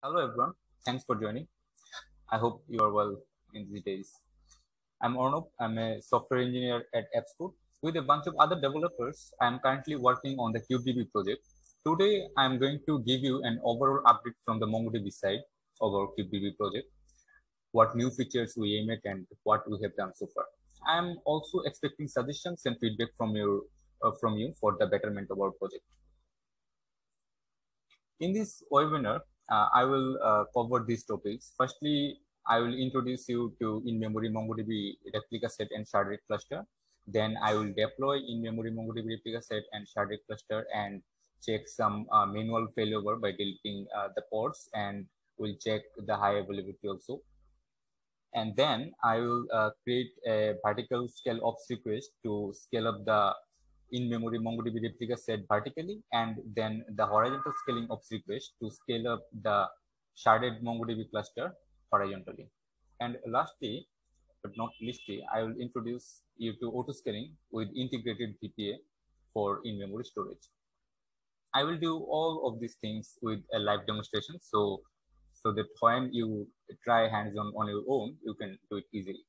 Hello everyone, thanks for joining. I hope you are well in these days. I'm Arnob, I'm a software engineer at AppsCode. With a bunch of other developers, I'm currently working on the KubeDB project. Today, I'm going to give you an overall update from the MongoDB side of our KubeDB project, what new features we aim at and what we have done so far. I'm also expecting suggestions and feedback from, your, uh, from you for the betterment of our project. In this webinar, uh, I will uh, cover these topics. Firstly, I will introduce you to in-memory MongoDB replica set and sharded cluster. Then I will deploy in-memory MongoDB replica set and sharded cluster and check some uh, manual failover by deleting uh, the ports and we'll check the high availability also. And then I will uh, create a vertical scale ops request to scale up the in-memory MongoDB replica set vertically, and then the horizontal scaling of request to scale up the sharded MongoDB cluster horizontally. And lastly, but not leastly, I will introduce you to auto-scaling with integrated VPA for in-memory storage. I will do all of these things with a live demonstration. So, so that when you try hands-on on your own, you can do it easily.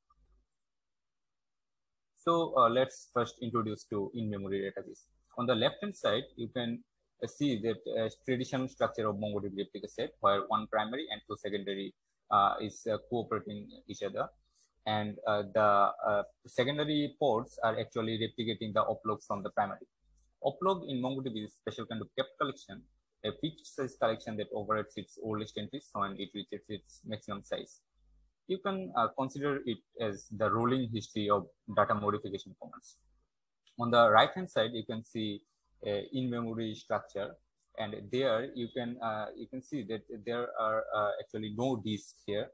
So uh, let's first introduce to in-memory database. On the left-hand side, you can uh, see that uh, traditional structure of MongoDB replica set, where one primary and two secondary uh, is uh, cooperating each other. And uh, the secondary ports are actually replicating the oplogs from the primary. Oplog in MongoDB is special kind of capped collection, a fixed size collection that overrides its oldest entries when it reaches its maximum size you can uh, consider it as the rolling history of data modification commands. On the right hand side, you can see in-memory structure, and there you can uh, you can see that there are uh, actually no disks here.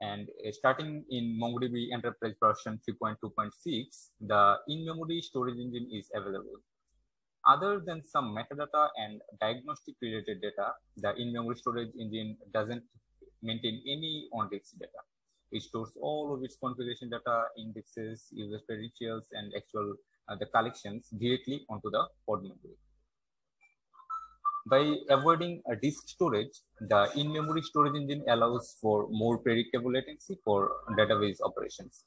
And uh, starting in MongoDB Enterprise version 3.2.6, the in-memory storage engine is available. Other than some metadata and diagnostic related data, the in-memory storage engine doesn't maintain any on-disk data. It stores all of its configuration data, indexes, user credentials, and actual uh, the collections directly onto the pod memory. By avoiding a disk storage, the in-memory storage engine allows for more predictable latency for database operations.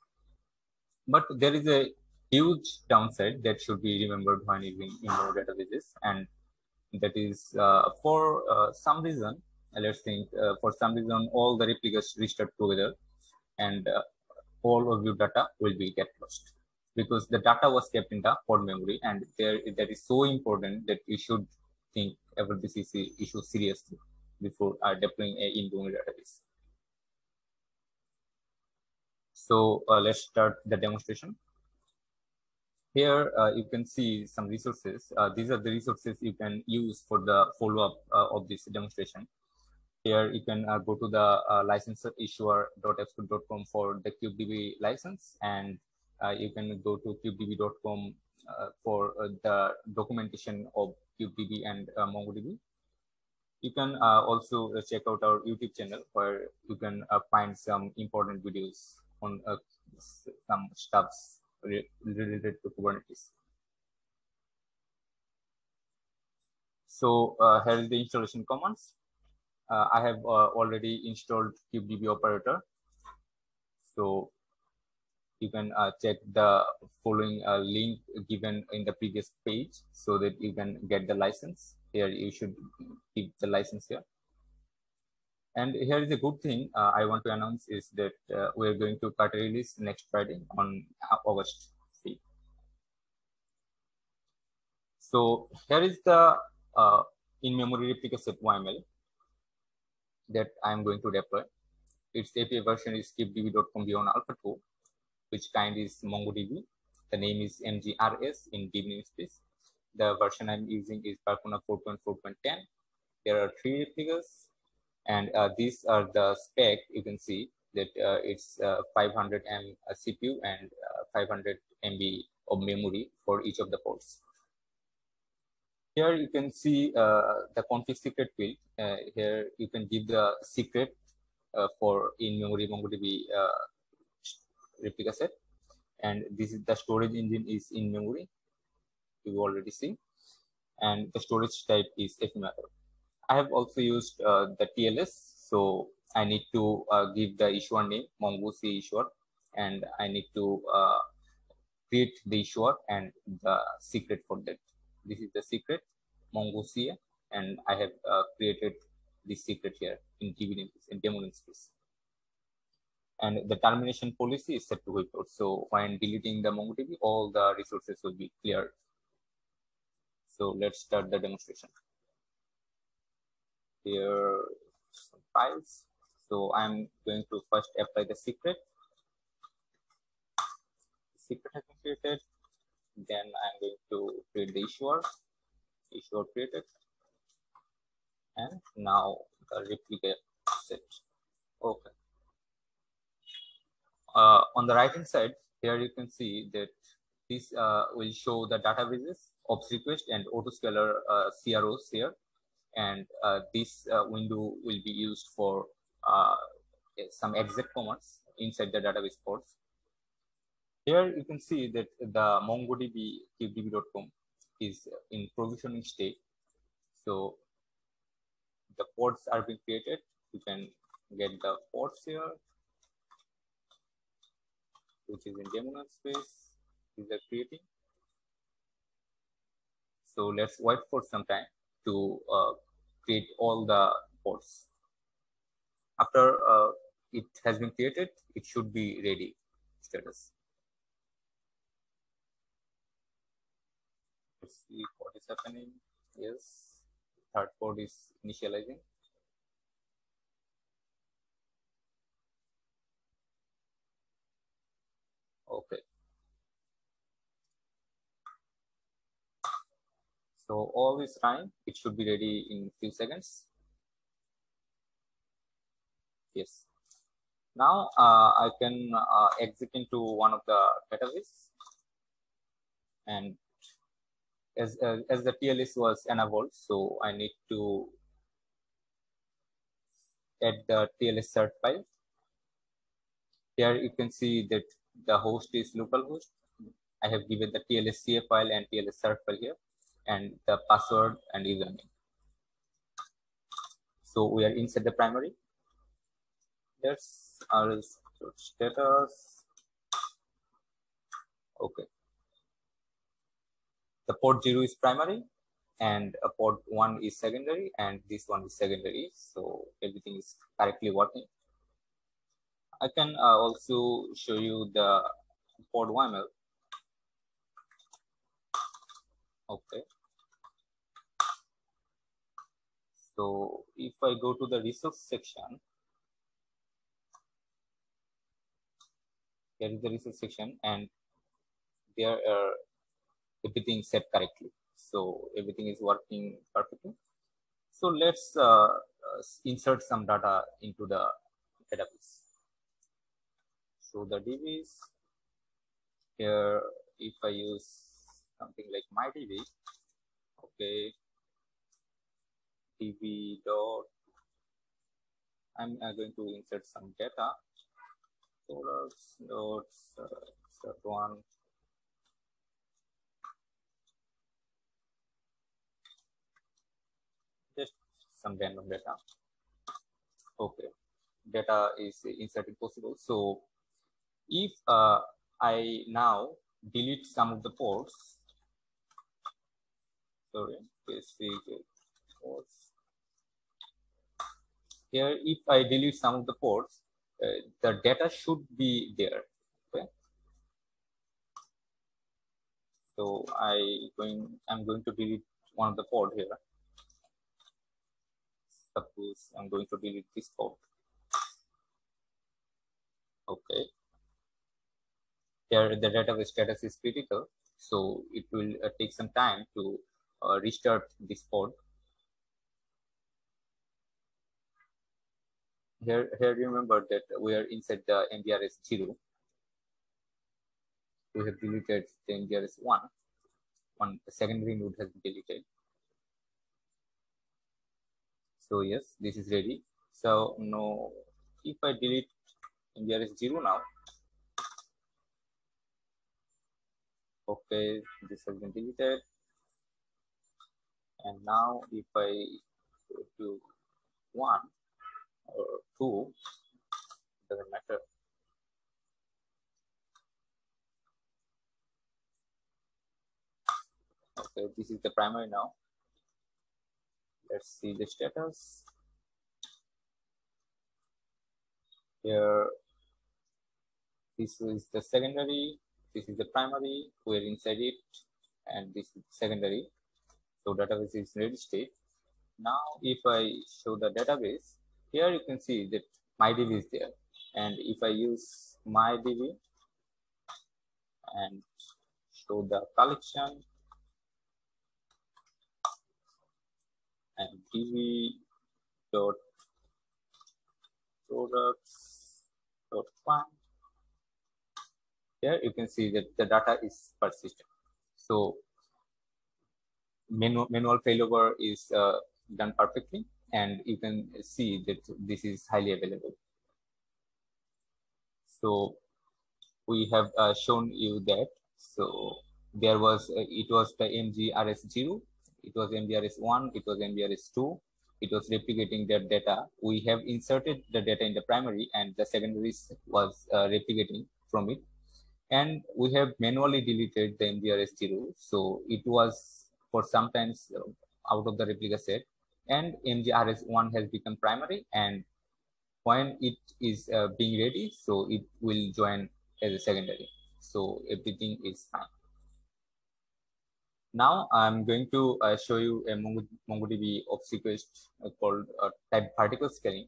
But there is a huge downside that should be remembered when using in-memory databases, and that is uh, for uh, some reason let's think uh, for some reason all the replicas restart together and uh, all of your data will be get lost because the data was kept in the pod memory and there that is so important that you should think about this issue seriously before uh, deploying a in-memory database. So uh, let's start the demonstration. Here uh, you can see some resources. Uh, these are the resources you can use for the follow-up uh, of this demonstration. Here you can uh, go to the uh, licensor issuer.appscode.com for the KubeDB license, and uh, you can go to kubedb.com uh, for uh, the documentation of KubeDB and uh, MongoDB. You can also check out our YouTube channel where you can find some important videos on some stuffs related to Kubernetes. So here is the installation commands uh, I have uh, already installed KubeDB operator. So you can uh, check the following uh, link given in the previous page so that you can get the license. Here you should keep the license here. And here is a good thing uh, I want to announce is that uh, we are going to cut release next Friday on August 5th. So here is the in-memory replica set YML that I'm going to deploy. Its API version is kubedb.com V1 alpha 2, which kind is MongoDB. The name is MGRS in DB namespace. The version I'm using is Percona 4.4.10. There are three replicas, and uh, these are the spec. You can see that uh, it's uh, 500 M CPU and uh, 500 MB of memory for each of the ports. Here you can see uh, the config secret field. Uh, here you can give the secret uh, for in-memory MongoDB replica set. And this is the storage engine is in memory. You already see. And the storage type is Ephemeral. I have also used uh, the TLS. So I need to uh, give the issuer name, Mongoose issuer, and I need to uh, create the issuer and the secret for that. This is the secret, Mongoose, and I have uh, created the secret here in DB in demo namespace. And the termination policy is set to WipeOut. So when deleting the MongoDB, all the resources will be cleared. So let's start the demonstration. Here some files. So I'm going to first apply the secret. secret has been created. Then I'm going to create the issuer. Issuer created. And now the replica set. Okay. Uh, on the right hand side, here you can see that this uh, will show the databases, ops request and autoscaler uh, CROs here. And uh, this uh, window will be used for uh, some exec commands inside the database ports. Here you can see that the MongoDB kubedb.com is in provisioning state. So the ports are being created. You can get the ports here, which is in demo space. Is are creating. So let's wait for some time to uh, create all the ports. After uh, it has been created, it should be ready status. See what is happening. Yes third port is initializing. Okay. So all is fine. It should be ready in few seconds. Yes. Now uh, I can uh, exit into one of the database and as, as, as the TLS was enabled, so I need to add the TLS cert file. Here you can see that the host is localhost. I have given the TLS CA file and TLS cert file here and the password and username. So we are inside the primary. Yes, our status. Okay the port 0 is primary and a port 1 is secondary and this one is secondary. So everything is correctly working. I can uh, also show you the port YML. okay. So if i go to the resource section here is the resource section and there are everything set correctly. So everything is working perfectly. So let's uh, uh, insert some data into the database. So the DBs here, if I use something like my DB, okay, DB dot, I'm going to insert some data. Source nodes, uh, one some random data. Okay, data is inserted possible. So if uh, I now delete some of the ports, sorry, specific ports. Here, if I delete some of the ports, uh, the data should be there. Okay. So I going, I'm going to delete one of the port here I'm going to delete this code. Okay. Here the database status is critical, so it will uh, take some time to uh, restart this pod. Here, here remember that we are inside the MGRS 0. We have deleted the MGRS 1. One secondary node has been deleted so yes this is ready. So no if i delete there is zero now. Okay this has been deleted. And now if i do one or two doesn't matter. Okay this is the primary now. Let's see the status. Here, this is the secondary, this is the primary, we're inside it, and this is secondary. So database is ready state. Now, if I show the database, here you can see that my db is there. And if I use my db and show the collection and dot products dot here you can see that the data is persistent so manual, manual failover is uh, done perfectly and you can see that this is highly available. So we have uh, shown you that. So there was, uh, it was the MGRS0, it was MGRS1, it was MGRS2, it was replicating that data. We have inserted the data in the primary and the secondary was uh, replicating from it. And we have manually deleted the MGRS0. So it was for sometimes uh, out of the replica set and MGRS1 has become primary and when it is uh, being ready, so it will join as a secondary. So everything is fine. Now I'm going to uh, show you a Mongo MongoDB ops request uh, called uh, type vertical scaling.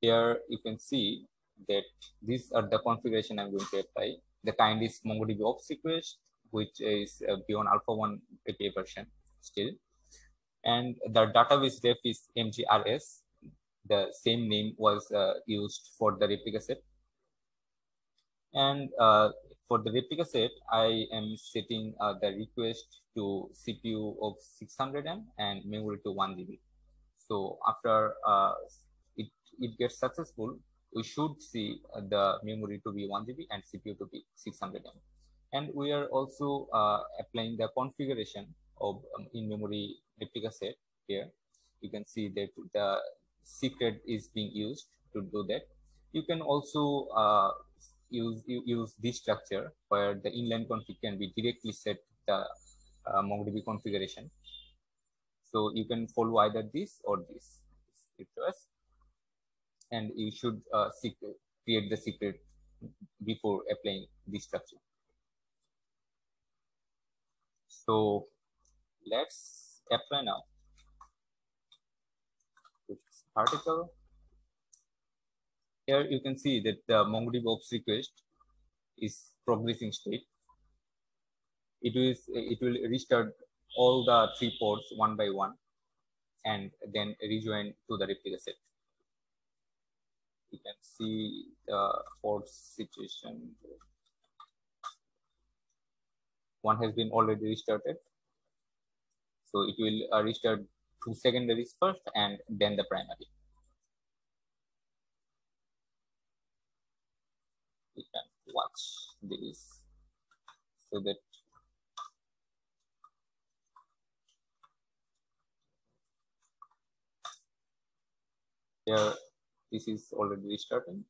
Here you can see that these are the configuration I'm going to apply. The kind is MongoDB ops request, which is uh, V1 alpha 1 API version still and the database def is mgrs the same name was uh, used for the replica set and uh, for the replica set i am setting uh, the request to cpu of 600m and memory to 1 gb so after uh, it, it gets successful we should see the memory to be 1 gb and cpu to be 600m and we are also uh, applying the configuration of um, in-memory replica set here. You can see that the secret is being used to do that. You can also uh, use use this structure where the inline config can be directly set the uh, MongoDB configuration. So you can follow either this or this and you should uh, create the secret before applying this structure. So let's apply now article. Here you can see that the MongoDB ops request is progressing state. It is it will restart all the three ports one by one and then rejoin to the replica set. You can see the port situation. One has been already restarted. So it will uh, restart two secondaries first and then the primary. You can watch this so that here this is already restarting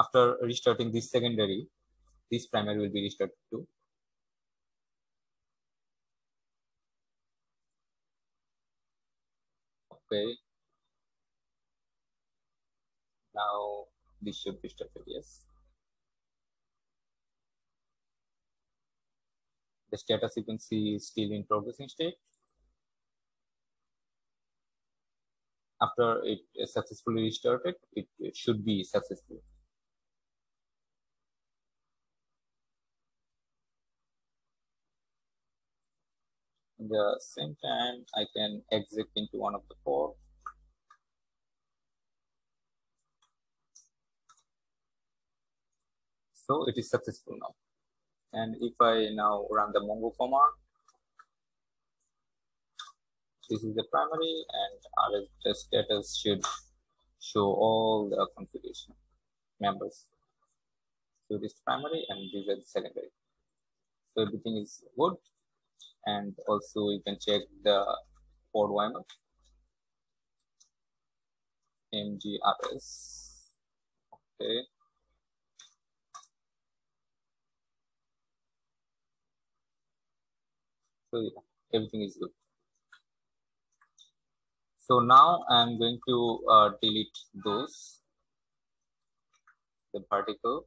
after restarting this secondary, this primary will be restarted too. Okay. Now this should be started, yes. The status you can see is still in progressing state. After it successfully restarted, it, it should be successful. In the same time, I can exit into one of the four. So it is successful now. And if I now run the Mongo command, this is the primary and the status should show all the configuration members. So this primary and these are the secondary. So everything is good and also you can check the port YAML. mgrs okay so yeah, everything is good. So now i'm going to uh, delete those. The vertical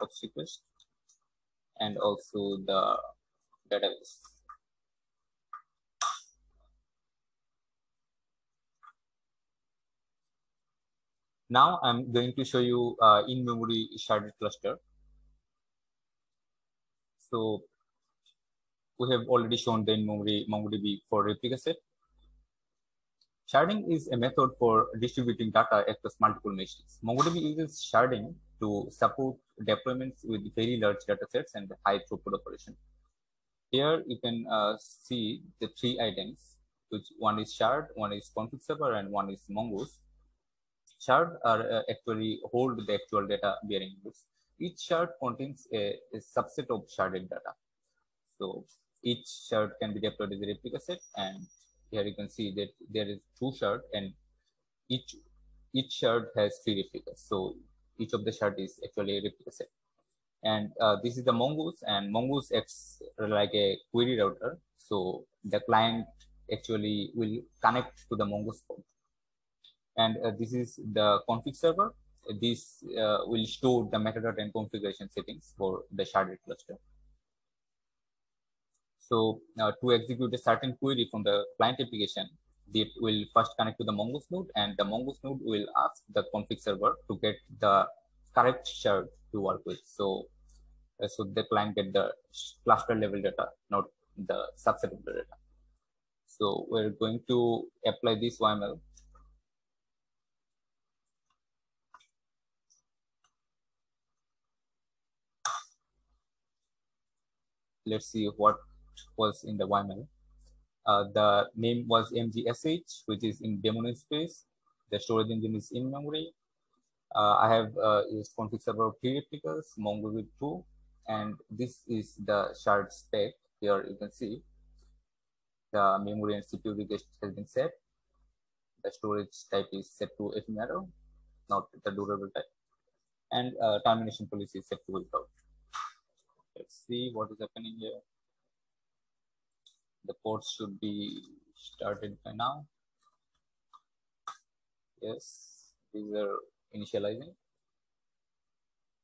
of request and also the database. Now I'm going to show you uh, in-memory sharded cluster. So we have already shown the in-memory MongoDB for replica set. Sharding is a method for distributing data across multiple machines. MongoDB uses sharding to support deployments with very large data sets and high throughput operation. Here you can uh, see the three items, which one is shard, one is config server, and one is mongos shard are uh, actually hold the actual data bearing units. Each shard contains a, a, subset of sharded data. So each shard can be deployed as a replica set and here you can see that there is two shard and each each shard has three replicas. So each of the shard is actually a replica set. And uh, this is the mongos and mongos acts like a query router. So the client actually will connect to the mongos port and uh, this is the config server. This uh, will store the metadata and configuration settings for the sharded cluster. So uh, to execute a certain query from the client application, it will first connect to the Mongos node and the Mongos node will ask the config server to get the correct shard to work with. So, uh, so the client get the cluster level data, not the subset of the data. So we're going to apply this YML let's see what was in the YML. Uh, the name was mgsh, which is in demo space. The storage engine is in memory. Uh, I have uh, used config server three replicas, MongoDB 2, and this is the shard spec. Here you can see the memory and CPU request has been set. The storage type is set to ephemeral, not the durable type. And uh, termination policy is set to WipeOut. Let's see what is happening here. The ports should be started by now. Yes, these are initializing.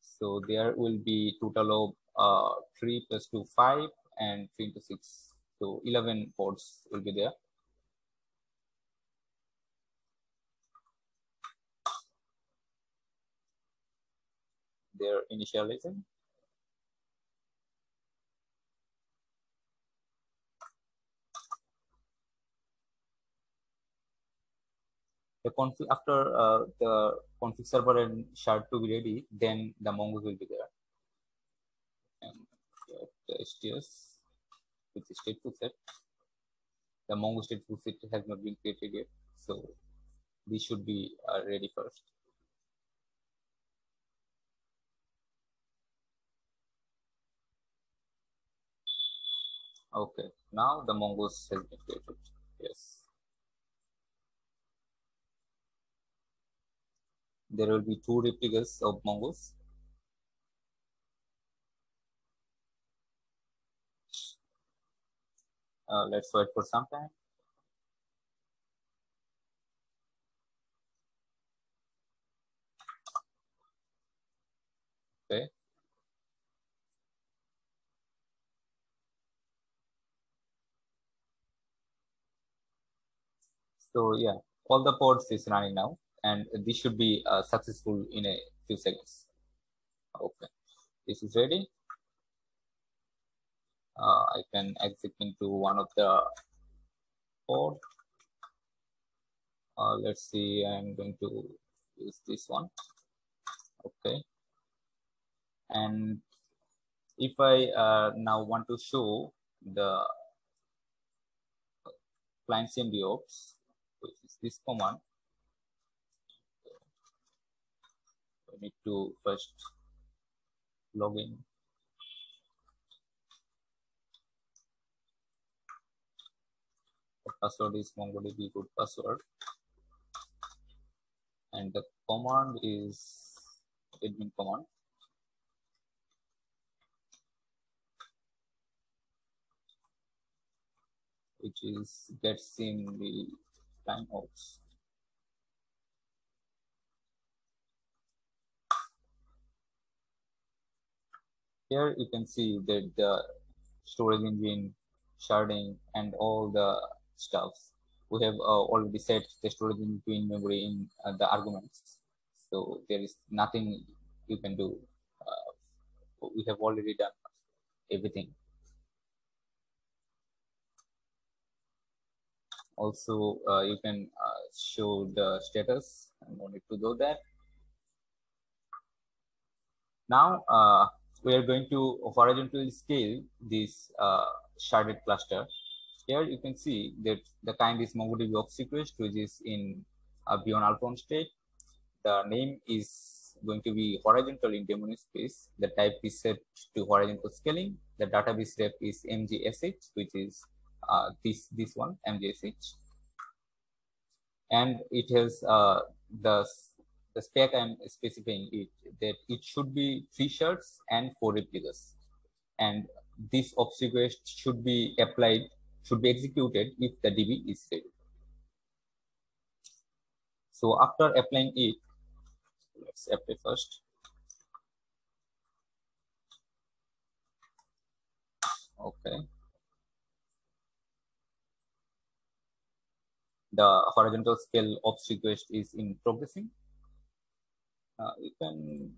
So there will be total of uh, 3 plus 2, 5 and 3 into 6. So 11 ports will be there. They're initializing. The config after uh, the config server and shard to be ready, then the mongos will be there. And the STS, which is stateful set. The mongos stateful set has not been created yet, so this should be uh, ready first. Okay, now the mongos has been created. Yes. There will be two replicas of mongos uh, let's wait for some time. Okay. So yeah all the pods is running now and this should be uh, successful in a few seconds. Okay, this is ready. Uh, I can exit into one of the port. Uh, let's see, I'm going to use this one. Okay. And if I uh, now want to show the client ops, which is this command, need to first log in. The password is MongoDB good password. and the command is admin command which is gets in the timeouts here you can see that the storage engine sharding and all the stuffs. We have uh, already set the storage in memory in uh, the arguments. So there is nothing you can do. Uh, we have already done everything. Also uh, you can uh, show the status. I no need to do that. Now uh, we are going to horizontally scale this uh, sharded cluster. Here you can see that the kind is MongoDB ops request, which is in a V1 alpha state. The name is going to be horizontal in daemon space. The type is set to horizontal scaling. The database rep is mgsh, which is uh, this this one mgsh, and it has uh, the the spec I'm specifying it that it should be three shards and four replicas. And this ops request should be applied, should be executed if the DB is ready. So after applying it, let's apply first. Okay. The horizontal scale ops request is in progressing uh, you can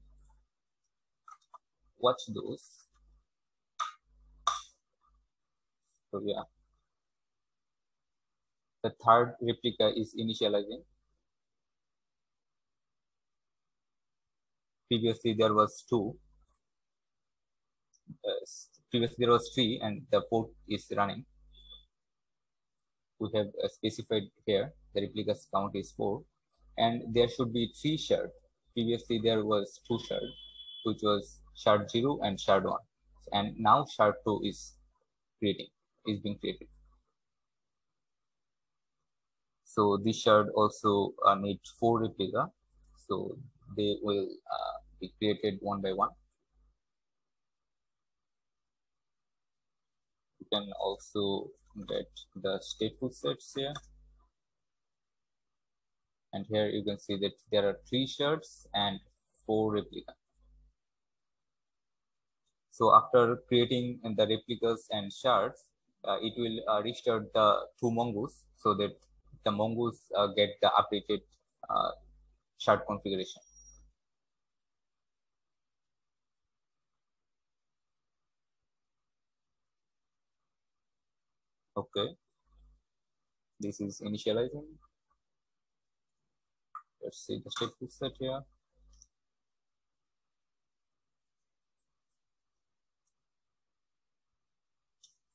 watch those. So yeah. The third replica is initializing. Previously there was two. Uh, previously there was three and the port is running. We have uh, specified here. The replicas count is four. And there should be three shared previously there was two shard, which was shard 0 and shard 1. And now shard 2 is creating, is being created. So this shard also uh, needs four replica. So they will uh, be created one by one. You can also get the stateful sets here and here you can see that there are three shards and four replicas So after creating the replicas and shards, uh, it will uh, restart the two mongos so that the mongos uh, get the updated uh, shard configuration. Okay, this is initializing. Let's see the stateful set here.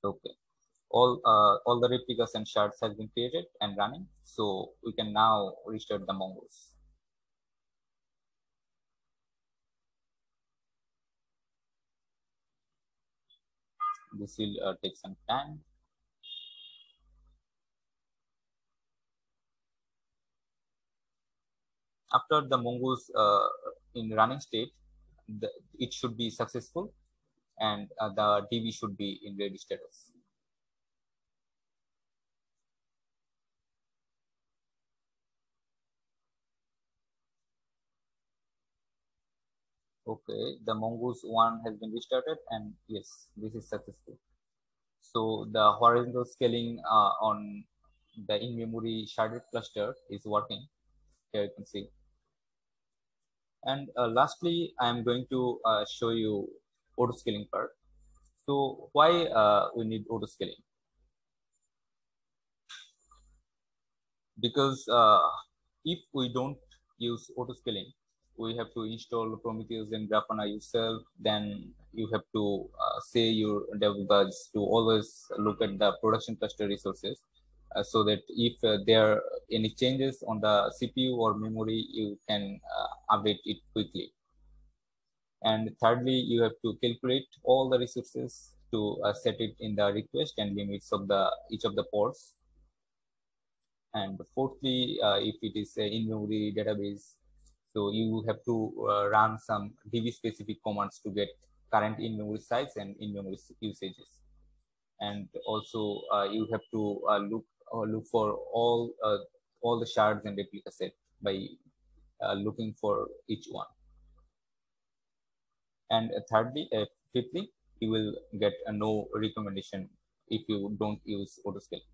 Okay, all uh, all the replicas and shards has been created and running. So we can now restart the mongos. This will uh, take some time. After the mongos uh, in running state, the, it should be successful and uh, the DB should be in ready status. Okay, the mongos one has been restarted and yes, this is successful. So the horizontal scaling uh, on the in-memory sharded cluster is working. Here you can see and uh, lastly, I'm going to uh, show you auto scaling part. So why uh, we need auto scaling? Because if we don't use auto scaling, we have to install Prometheus and Grafana yourself. Then you have to uh, say your dev developers to always look at the production cluster resources so that if uh, there are any changes on the CPU or memory, you can uh, update it quickly. And thirdly, you have to calculate all the resources to uh, set it in the request and limits of the each of the ports. And fourthly, uh, if it is an in-memory database, so you have to uh, run some DB specific commands to get current in-memory size and in-memory usages. And also uh, you have to uh, look uh, look for all all the shards and replica set by looking for each one. And thirdly, fifthly, you will get a no recommendation if you don't use autoscale.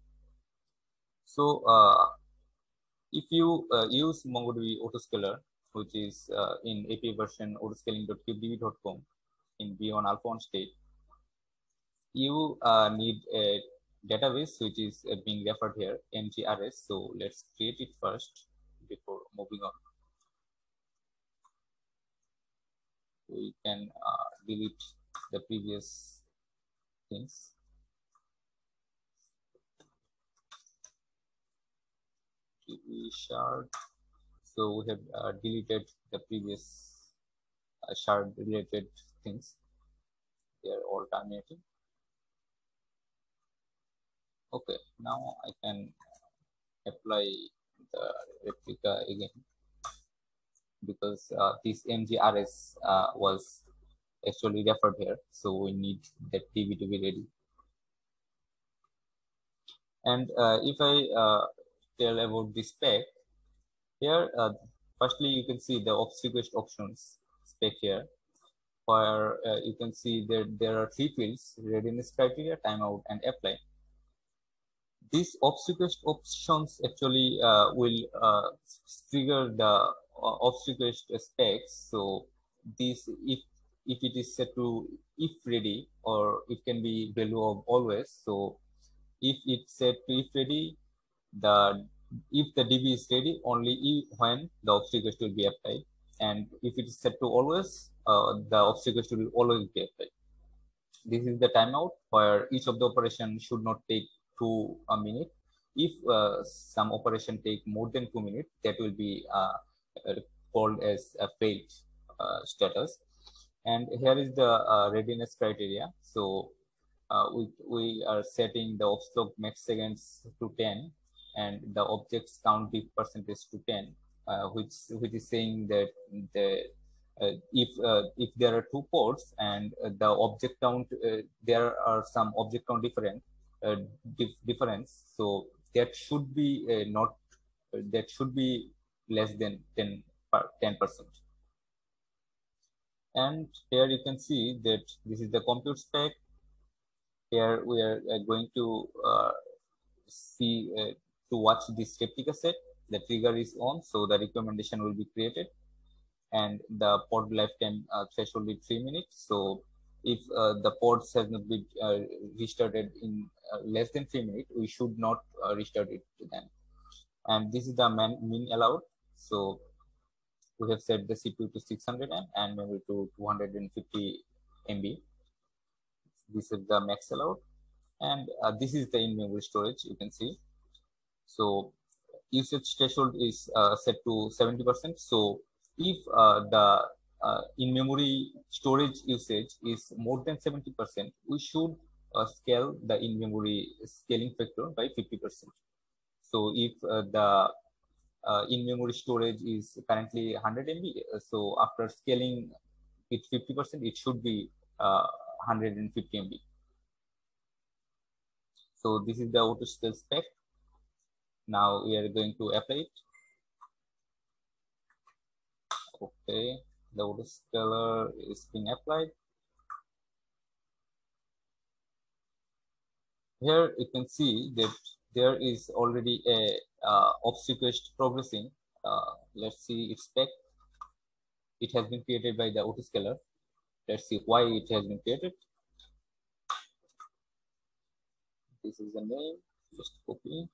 So uh, if you uh, use MongoDB autoscaler, which is uh, in API version autoscaling.kubedb.com in V1 alpha 1 state, you uh, need a database which is uh, being referred here, MGRS. So let's create it first before moving on. We can uh, delete the previous things. Shard. So we have uh, deleted the previous uh, shard related things. They are all terminating. Okay, now I can apply the replica again because uh, this MGRS uh, was actually referred here. So we need that DB to be ready. And uh, if I uh, tell about this spec, here, uh, firstly, you can see the request options spec here, where uh, you can see that there are three fields, readiness criteria, timeout, and apply. These options actually uh, will uh, trigger the ops request specs. So this, if if it is set to if ready or it can be value of always. So if it's set to if ready the if the db is ready only if, when the obstacle will be applied. And if it is set to always uh, the obstacle will always be applied. This is the timeout where each of the operation should not take two a minute. If uh, some operation take more than two minutes that will be uh, called as a failed uh, status. And here is the readiness criteria. So we, we are setting the oplog max seconds to 10 and the objects count the percentage to 10 uh, which which is saying that the uh, if uh, if there are two ports and the object count there are some object count different dif difference. So that should be not that should be less than 10 10 percent. And here you can see that this is the compute spec here we are uh, going to uh, see uh, to watch this replica set the trigger is on so the recommendation will be created. And the pod lifetime uh, threshold is three minutes. So if uh, the pods have not been uh, restarted in less than three minutes we should not restart it then and this is the min, min allowed so we have set the CPU to 600 M and memory to 250 MB. This is the max allowed. And uh, this is the in-memory storage, you can see. So usage threshold is uh, set to 70%. So if uh, the uh, in-memory storage usage is more than 70%, we should uh, scale the in-memory scaling factor by 50%. So if uh, the uh, in-memory storage is currently 100 MB. Uh, so after scaling it 50%, it should be uh, 150 MB. So this is the auto scale spec. Now we are going to apply it. Okay, the auto scaler is being applied. Here you can see that there is already a uh, progressing. Uh, let's see its spec. It has been created by the autoscaler. Let's see why it has been created. This is the name, just copy.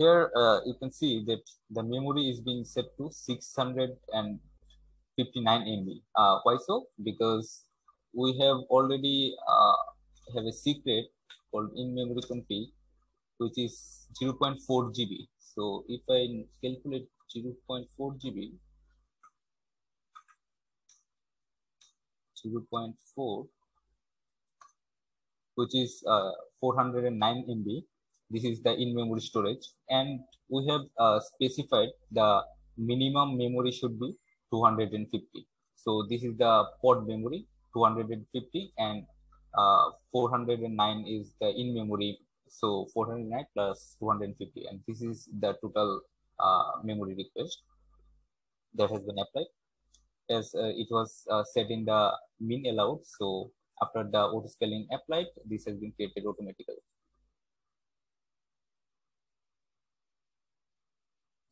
Here uh, you can see that the memory is being set to 659 MB. Uh, why so? Because we have already uh, have a secret called in-memory config, which is 0.4 GB. So if I calculate 0.4 GB, 0.4, which is uh, 409 MB, this is the in-memory storage. And we have uh, specified the minimum memory should be 250 so this is the pod memory 250 and uh, 409 is the in-memory so 409 plus 250 and this is the total uh, memory request that has been applied. As uh, it was uh, set in the min allowed. So after the auto scaling applied this has been created automatically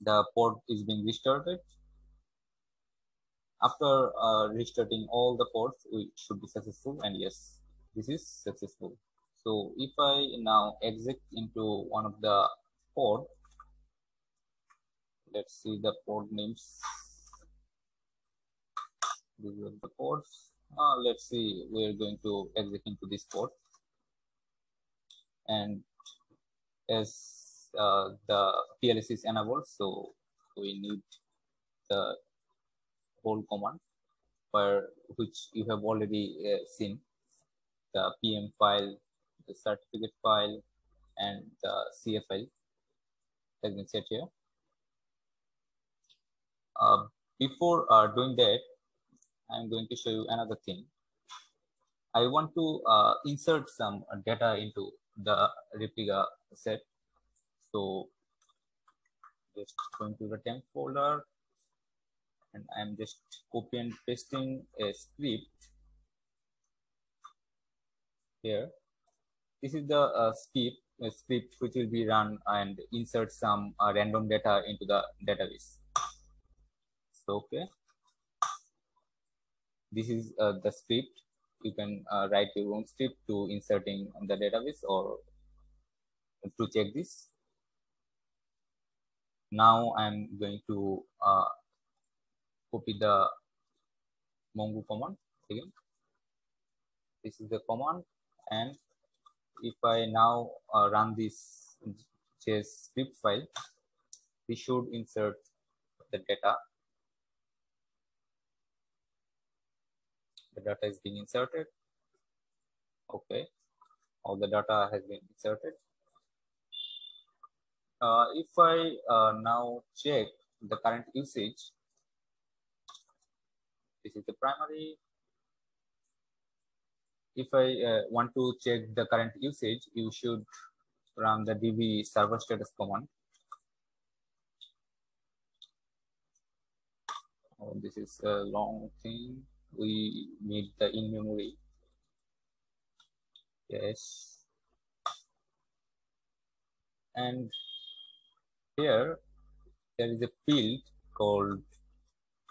the pod is being restarted. After uh, restarting all the pods, we should be successful and yes, this is successful. So if I now exit into one of the pod, let's see the pod names. These are the pods. Uh, let's see, we're going to exit into this pod. And as uh, the TLS is enabled, so we need the whole command for which you have already uh, seen the PEM file, the certificate file, and the CF file has been set here. Uh, before uh, doing that, I'm going to show you another thing. I want to uh, insert some data into the replica set so just going to the temp folder and I'm just copy and pasting a script here. This is the uh, script, a script which will be run and insert some uh, random data into the database. So, okay. This is uh, the script. You can uh, write your own script to inserting the database or to check this now I'm going to uh, copy the Mongo command again. This is the command and if I now uh, run this JS script file, we should insert the data. The data is being inserted. Okay, all the data has been inserted uh, if I uh, now check the current usage, this is the primary. If I uh, want to check the current usage, you should run the db server status command. Oh, this is a long thing. We need the in memory. Yes. And here there is a field called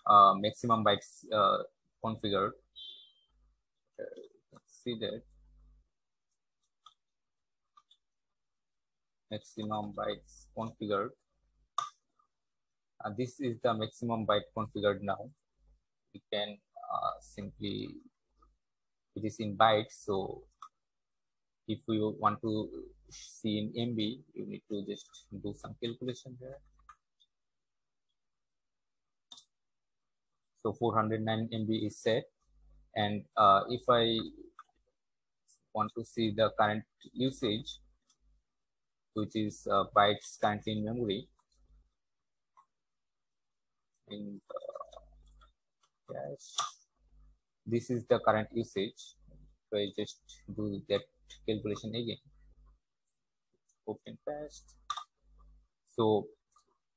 uh, maximum bytes uh, configured. Uh, let's see that maximum bytes configured. Uh, this is the maximum byte configured now. We can uh, simply it is in bytes, so if we want to see in MB, you need to just do some calculation there. So 409 MB is set. And uh, if I want to see the current usage, which is uh, bytes currently in memory, in uh, yes, this is the current usage. So I just do that calculation again open paste so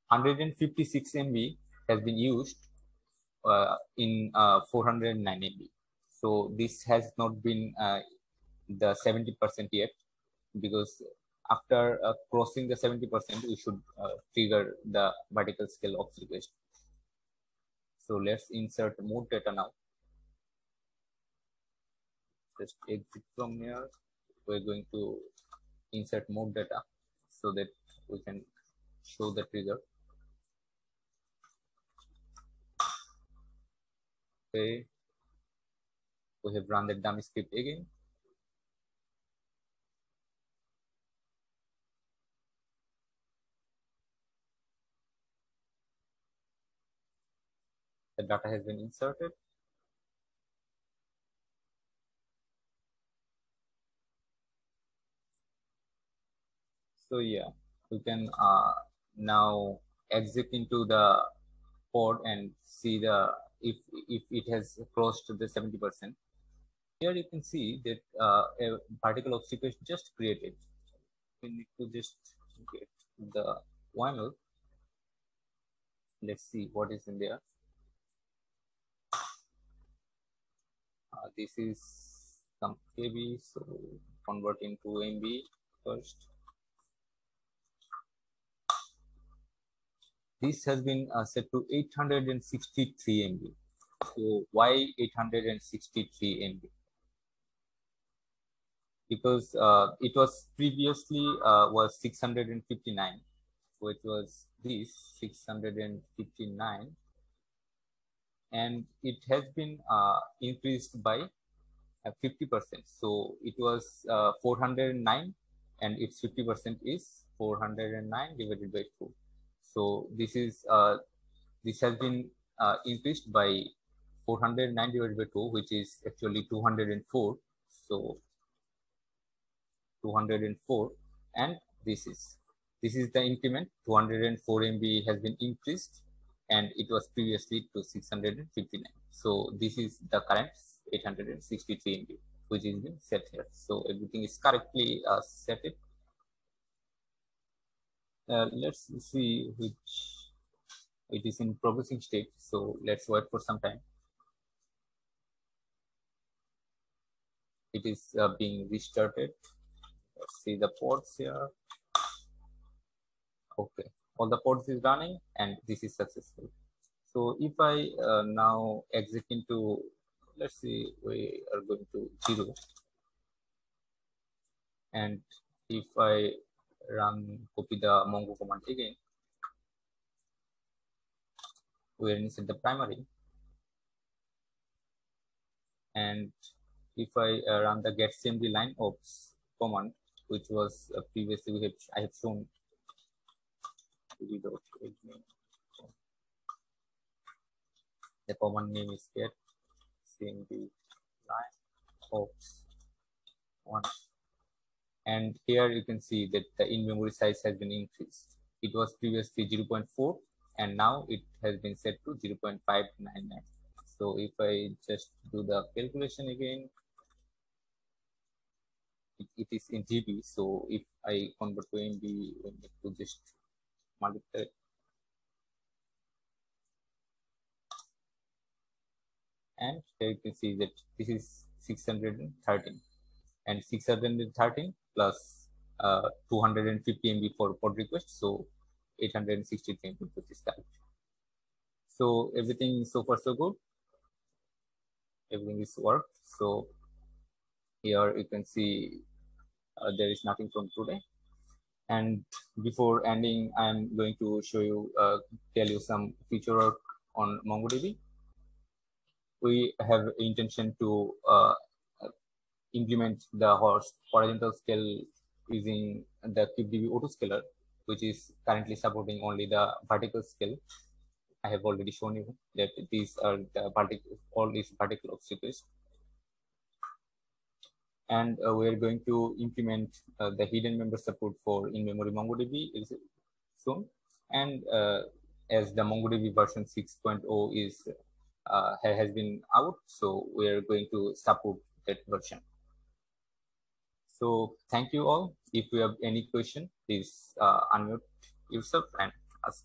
156 MB has been used uh, in uh, 409 MB so this has not been uh, the 70 percent yet because after uh, crossing the 70 percent we should uh, trigger the vertical scale request so let's insert more data now. Just exit from here we're going to insert more data so that we can show the trigger okay. We have run the dummy script again. The data has been inserted So yeah, you can uh, now exit into the pod and see the if if it has crossed to the 70 percent. Here you can see that uh, a particle of just created. We need to just get the YAML let's see what is in there. Uh, this is some KB so convert into MB first this has been uh, set to 863 MB. So why 863 MB? Because uh, it was previously uh, was 659, which was this 659, and it has been uh, increased by 50%. Uh, so it was uh, 409, and its 50% is 409 divided by 2 so this is uh, this has been uh, increased by 409 divided by 2, which is actually 204. So 204, and this is this is the increment 204 MB has been increased, and it was previously to 659. So this is the current 863 MB, which is been set here. So everything is correctly uh, set it uh, let's see which it is in progressing state. So let's wait for some time. It is uh, being restarted. Let's see the pods here. Okay, all the pods is running and this is successful. So if I uh, now exit into, let's see, we are going to zero. And if I run copy the mongo command again. We insert the primary. And if I uh, run the get cmd line ops command which was uh, previously we have I have shown. The command name is get cmd line ops one and here you can see that the in-memory size has been increased. It was previously 0.4 and now it has been set to 0.599. So if I just do the calculation again, it, it is in GB. So if I convert to MB, to just multiply and here you can see that this is 613 and 613 plus uh, 250 MB for pod request. So 863 MB which is correct. So everything so far so good. Everything is worked. So here you can see uh, there is nothing from today. And before ending, I'm going to show you, uh, tell you some feature work on MongoDB. We have intention to uh, implement the horizontal scale using the KubeDB autoscaler, which is currently supporting only the vertical scale. I have already shown you that these are the particle, all these particle obstacles. And uh, we are going to implement uh, the hidden member support for in-memory MongoDB soon. And uh, as the MongoDB version 6.0 is uh, has been out, so we are going to support that version. So thank you all. If you have any question, please uh, unmute yourself and ask.